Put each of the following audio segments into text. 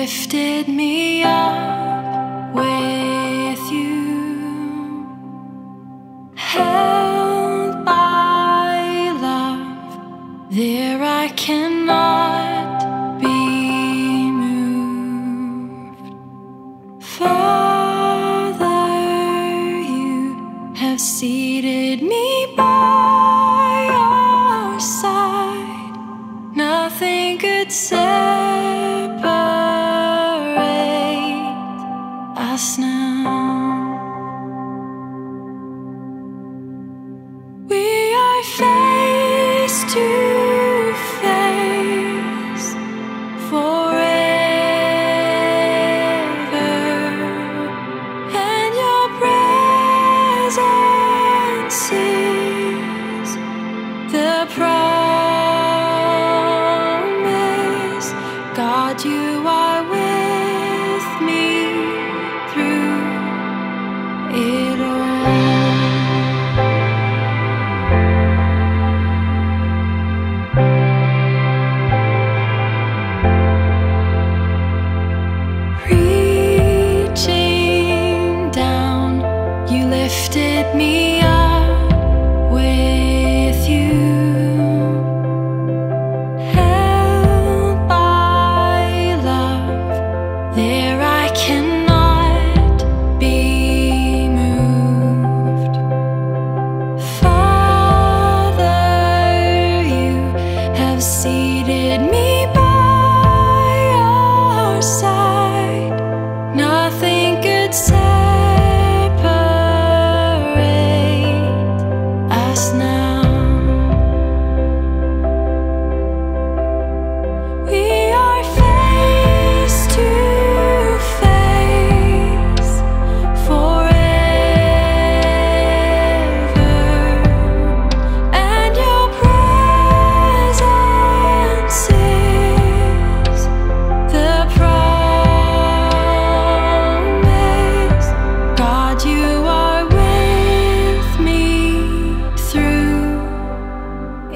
lifted me up. promise, God, you are with me through it all. Reaching down, you lifted me.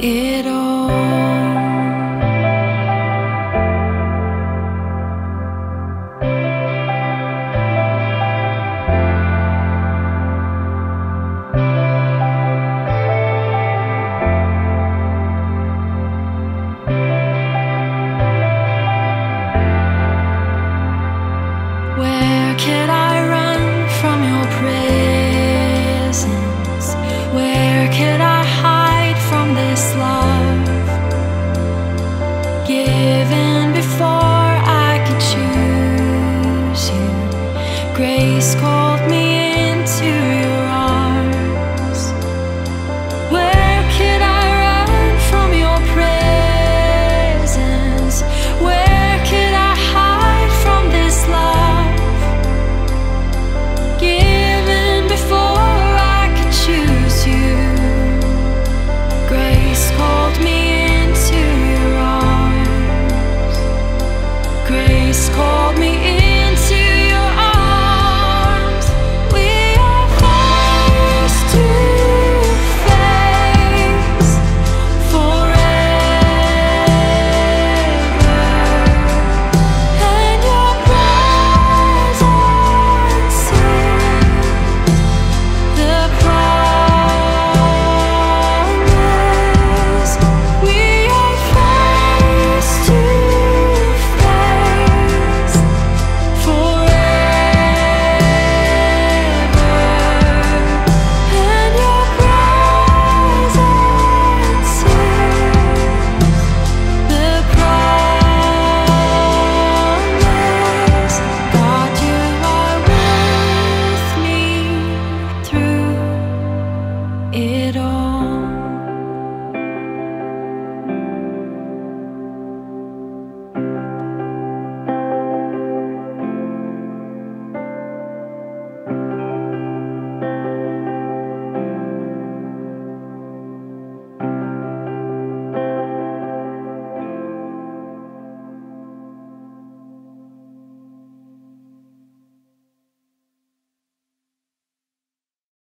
It grace called me quiero.